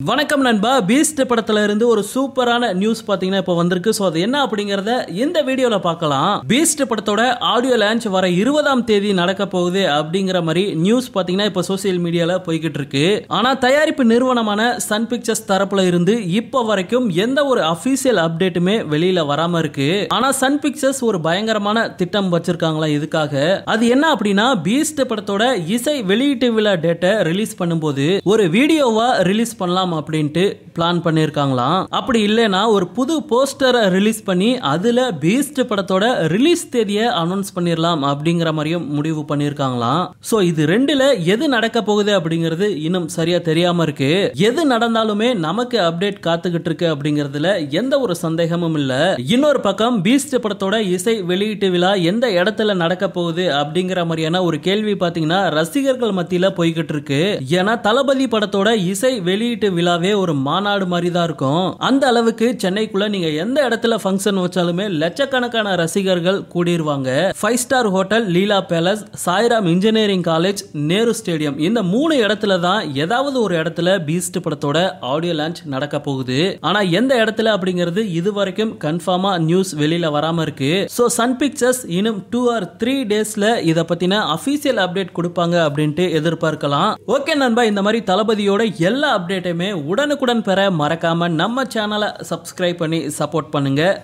வணக்கம் நண்பா. பீஸ்ட் படத்துல இருந்து ஒரு சூப்பரான நியூஸ் பாத்தீங்கன்னா இப்போ வந்திருக்கு. ஸோ அது என்ன அப்படிங்கறத இந்த வீடியோல பார்க்கலாம். பீஸ்ட் படத்தோட ஆடியோ லான்ச் வர இருபதாம் தேதி நடக்க போகுது அப்படிங்கிற மாதிரி நியூஸ் பாத்தீங்கன்னா இப்போ சோசியல் மீடியால போய்கிட்டு இருக்கு. ஆனா தயாரிப்பு நிறுவனமான சன் பிக்சர்ஸ் தரப்புல இருந்து இப்போ வரைக்கும் எந்த ஒரு அபிஷியல் அப்டேட்டுமே வெளியில வராம இருக்கு. ஆனா சன் பிக்சர்ஸ் ஒரு பயங்கரமான திட்டம் வச்சிருக்காங்களா இதுக்காக? அது என்ன அப்படின்னா பீஸ்ட் படத்தோட இசை வெளியீட்டு விழா டேட்டை ரிலீஸ் பண்ணும்போது ஒரு வீடியோவா ரிலீஸ் பண்ணலாம் அப்படின்ட்டு பிளான் பண்ணியிருக்காங்களாம் அப்படி இல்லைனா ஒரு புது போஸ்டரை ரிலீஸ் பண்ணி அதில் பீஸ்ட் படத்தோட ரிலீஸ் தேதியை அனௌன்ஸ் பண்ணிடலாம் அப்படிங்கிற மாதிரியும் முடிவு பண்ணியிருக்காங்களாம் ஸோ இது ரெண்டில் எது நடக்க போகுது அப்படிங்கிறது இன்னும் சரியா தெரியாம இருக்கு. எது நடந்தாலுமே நமக்கு அப்டேட் காத்துக்கிட்டு இருக்கு அப்படிங்கிறதுல எந்த ஒரு சந்தேகமும் இல்லை. இன்னொரு பக்கம் பீஸ்ட் படத்தோட இசை வெளியீட்டு விழா எந்த இடத்துல நடக்க போகுது அப்படிங்கிற மாதிரியான ஒரு கேள்வி பார்த்தீங்கன்னா ரசிகர்கள் மத்தியில் போய்கிட்டு இருக்கு. ஏன்னா தளபதி படத்தோட இசை வெளியீட்டு விழாவே ஒரு மாநாடு மாதிரி தான் இருக்கும். அந்த அளவுக்கு சென்னைக்குள்ள நீங்க எந்த இடத்துல ஃபங்க்ஷன் வச்சாலுமே லட்சக்கணக்கான ரசிகர்கள் கூடிருவாங்க. Five star hotel Leela palace Sairam engineering college Nehru stadium இந்த மூணு இடத்துல தான் ஏதாவது ஒரு இடத்துல பீஸ்ட் படத்தோட ஆடியோ லான்ச் நடக்க போகுது. ஆனா எந்த இடத்துல அப்படிங்கிறது இது வரைக்கும் கன்ஃபார்மா நியூஸ் வெளியில வராம இருக்கு. சோ சன் பிக்சர்ஸ் இன்னும் டூ ஆர் த்ரீ டேஸ்ல இத பத்தின அபிஷியல் அப்டேட் கொடுப்பாங்க அப்படின்ட்டு எதிர்பார்க்கலாம். ஓகே நண்பா இந்த மாதிரி தளபதியோட எல்லா அப்டேட்டையுமே உடனுக்குடன் பெற மறக்காமல் நம்ம சேனலை சப்ஸ்கிரைப் பண்ணி சப்போர்ட் பண்ணுங்கள்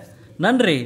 நன்றி.